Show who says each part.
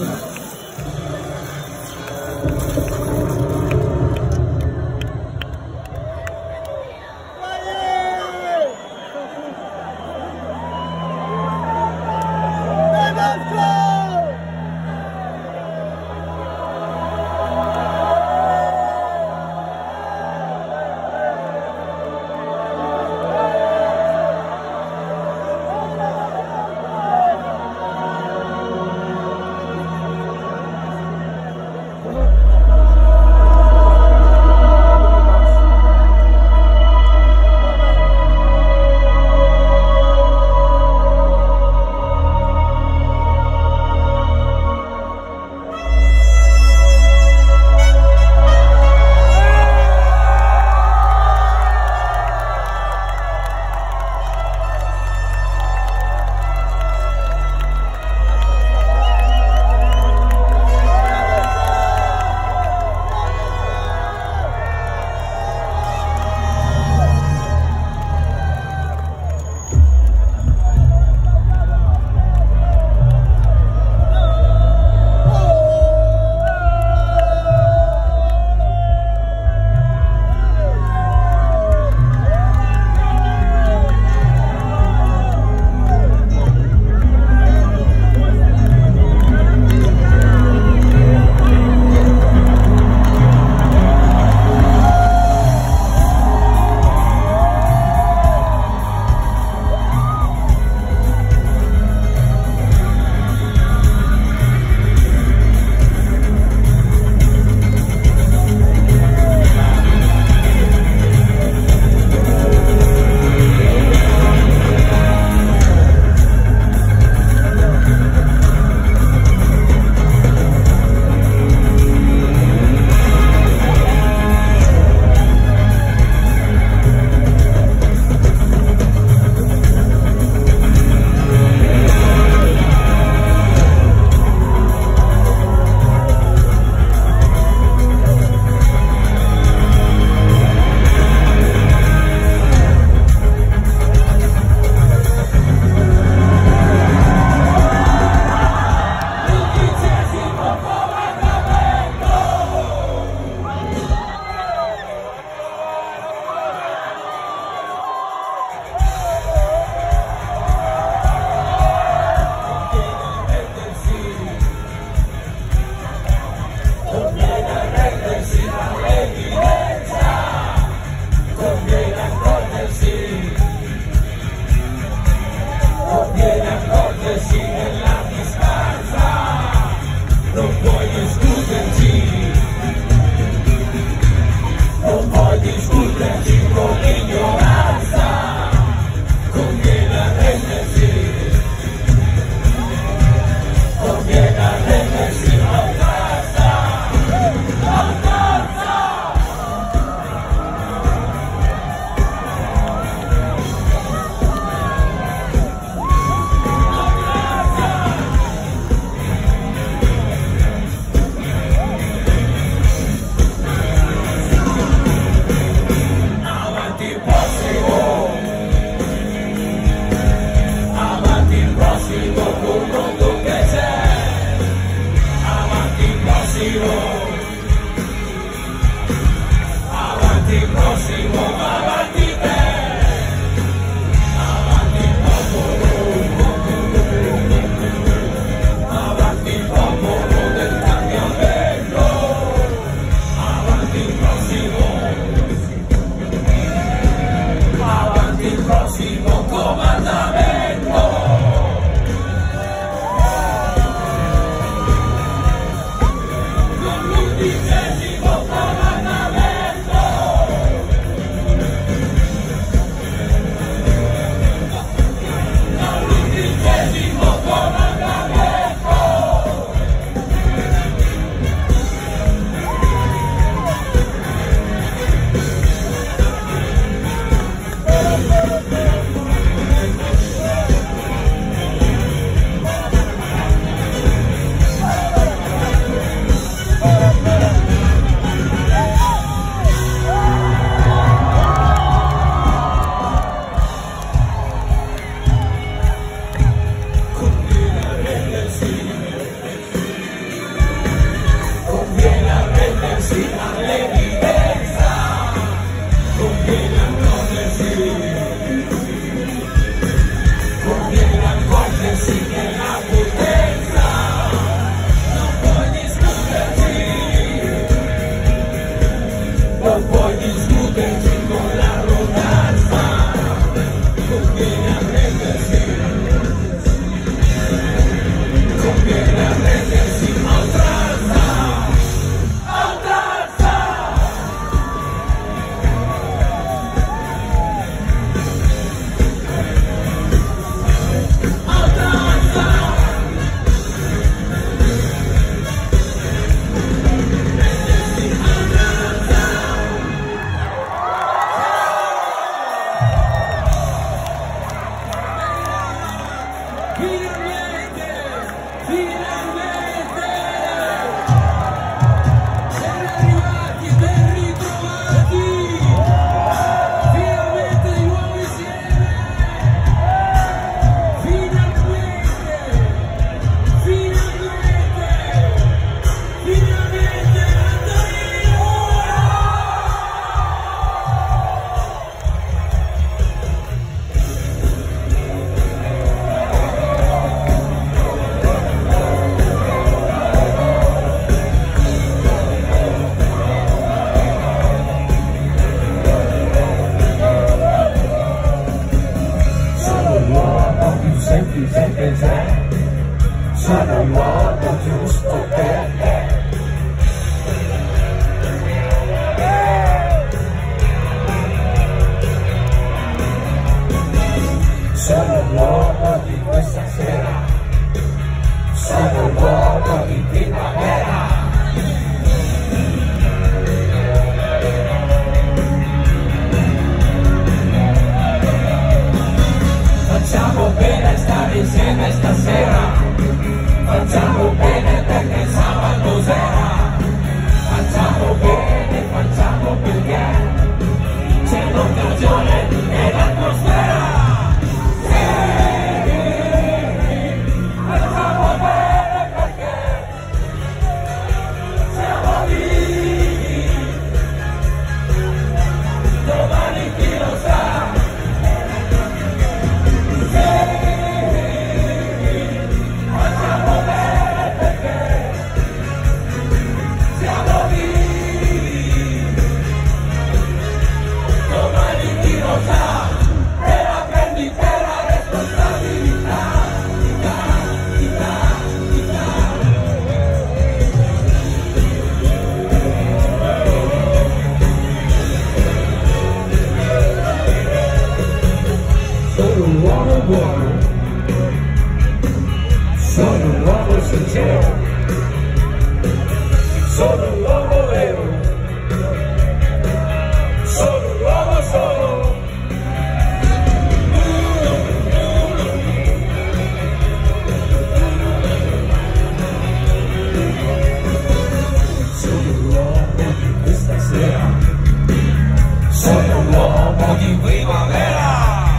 Speaker 1: Yeah. Yes. Yeah. Is that? Son of law, don't you solo un lobo veo, solo un lobo solo. Solo un lobo de esta sea, solo un lobo de primavera.